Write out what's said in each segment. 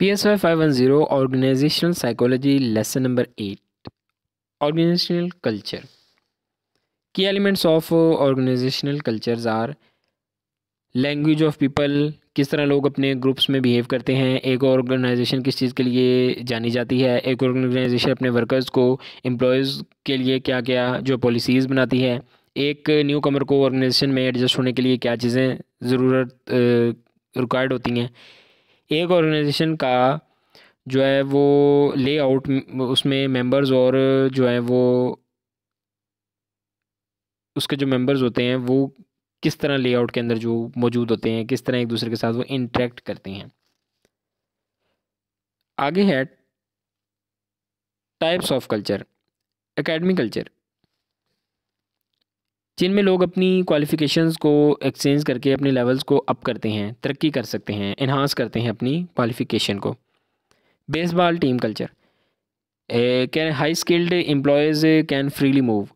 P S Y five one zero organisational psychology lesson number eight organisational culture की elements of organisational cultures are language of people किस तरह लोग अपने groups में behave करते हैं, एक ऑर्गेनाइजेशन किस चीज़ के लिए जानी जाती है, एक ऑर्गेनाइजेशन अपने वर्कर्स को एम्प्लॉयज़ के लिए क्या क्या जो पॉलिसीज़ बनाती है, एक न्यू कमर को ऑर्गेनाइजेशन में एडजस्ट होने के लिए क्या चीज़ें ज़रूरत रिक्वायर्ड होती हैं। एक ऑर्गेनाइजेशन का जो है वो लेआउट उसमें मेंबर्स और जो है वो उसके जो मेंबर्स होते हैं, वो किस तरह लेआउट के अंदर जो मौजूद होते हैं, किस तरह एक दूसरे के साथ वो इंटरेक्ट करते हैं। आगे है types of culture academic culture जिनमें लोग अपनी क्वालिफ़िकेशंस को एक्सचेंज करके अपने लेवल्स को अप करते हैं, तरक्की कर सकते हैं इन्हांस करते हैं अपनी क्वालिफ़िकेशन को। Baseball team culture can high skilled employees can freely move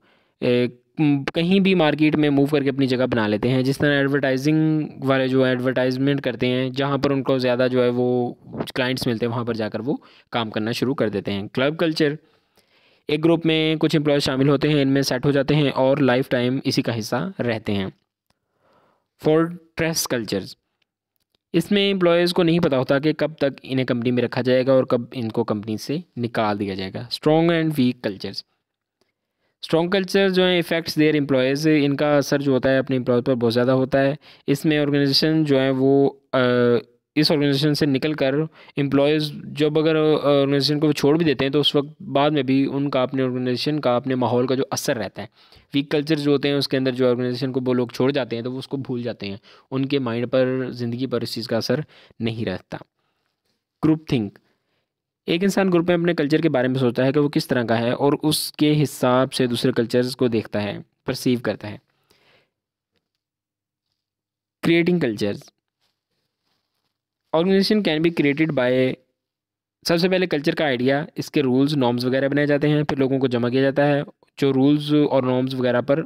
कहीं भी मार्केट में मूव करके अपनी जगह बना लेते हैं। जिस तरह एडवर्टाइजिंग वाले जो एडवर्टाइजमेंट करते हैं, जहाँ पर उनको ज़्यादा जो है वो क्लाइंट्स मिलते हैं, वहाँ पर जाकर वो काम करना शुरू कर देते हैं। क्लब कल्चर एक ग्रुप में कुछ एम्प्लॉय शामिल होते हैं, इनमें सेट हो जाते हैं और लाइफ टाइम इसी का हिस्सा रहते हैं। फोर्ट्रेस कल्चर्स इसमें एम्प्लॉयज़ को नहीं पता होता कि कब तक इन्हें कंपनी में रखा जाएगा और कब इनको कंपनी से निकाल दिया जाएगा। Strong and weak cultures strong culture जो है इफ़ेक्ट्स देयर एम्प्लॉयज़ इनका असर जो होता है अपने एम्प्लॉय पर बहुत ज़्यादा होता है। इसमें ऑर्गेनाइजेशन जो है वो इस ऑर्गेनाइजेशन से निकल कर एम्प्लॉयज़ जब अगर ऑर्गेनाइजेशन को छोड़ भी देते हैं तो उस वक्त बाद में भी उनका अपने ऑर्गेनाइजेशन का, अपने माहौल का जो असर रहता है। वीक कल्चर जो होते हैं, उसके अंदर जो ऑर्गेनाइजेशन को वो लोग छोड़ जाते हैं तो वो उसको भूल जाते हैं। उनके माइंड पर, ज़िंदगी पर इस चीज़ का असर नहीं रहता। ग्रुप थिंक एक इंसान ग्रुप में अपने कल्चर के बारे में सोचता है कि वो किस तरह का है और उसके हिसाब से दूसरे कल्चर्स को देखता है परसीव करता है। Creating cultures organisation can be created by सबसे पहले कल्चर का आइडिया इसके रूल्स नॉर्म्स वगैरह बनाए जाते हैं, फिर लोगों को जमा किया जाता है, जो रूल्स और नॉर्म्स वगैरह पर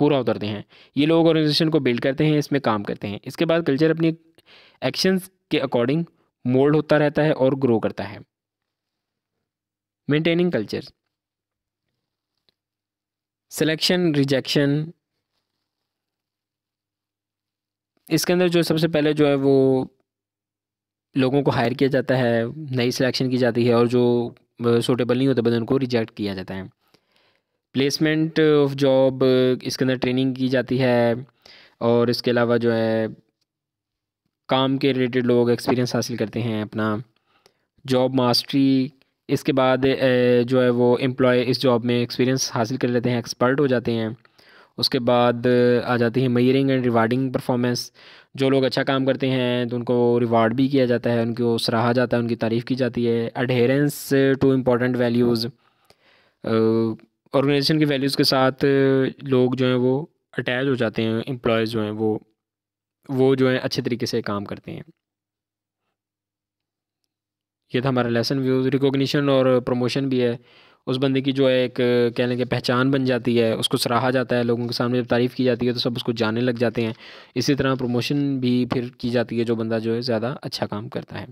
पूरा उतरते हैं। ये लोग ऑर्गेनाइजेशन को बिल्ड करते हैं, इसमें काम करते हैं। इसके बाद कल्चर अपनी एक्शंस के अकॉर्डिंग मोल्ड होता रहता है और ग्रो करता है। मेंटेनिंग कल्चर सिलेक्शन रिजेक्शन इसके अंदर जो सबसे पहले जो है वो लोगों को हायर किया जाता है, नई सिलेक्शन की जाती है और जो सूटेबल नहीं होते बंदे उनको रिजेक्ट किया जाता है। प्लेसमेंट ऑफ़ जॉब इसके अंदर ट्रेनिंग की जाती है और इसके अलावा जो है, काम के रिलेटेड लोग एक्सपीरियंस हासिल करते हैं अपना। जॉब मास्टरी इसके बाद जो है वो एम्प्लॉय इस जॉब में एक्सपीरियंस हासिल कर लेते हैं एक्सपर्ट हो जाते हैं। उसके बाद आ जाती है मयरिंग एंड रिवार्डिंग परफॉर्मेंस। जो लोग अच्छा काम करते हैं तो उनको रिवार्ड भी किया जाता है, उनको सराहा जाता है, उनकी तारीफ़ की जाती है। Adherence to important values organisation की वैल्यूज़ के साथ लोग जो हैं वो अटैच हो जाते हैं एम्प्लॉयज़ जो हैं वो वो जो है अच्छे तरीके से काम करते हैं। ये था हमारा लेसन व्यूज़ रिकोगनीशन और प्रमोशन भी है। उस बंदे की जो है एक, कह लें कि पहचान बन जाती है, उसको सराहा जाता है, लोगों के सामने जब तारीफ़ की जाती है तो सब उसको जाने लग जाते हैं। इसी तरह प्रमोशन भी फिर की जाती है जो बंदा जो है ज़्यादा अच्छा काम करता है।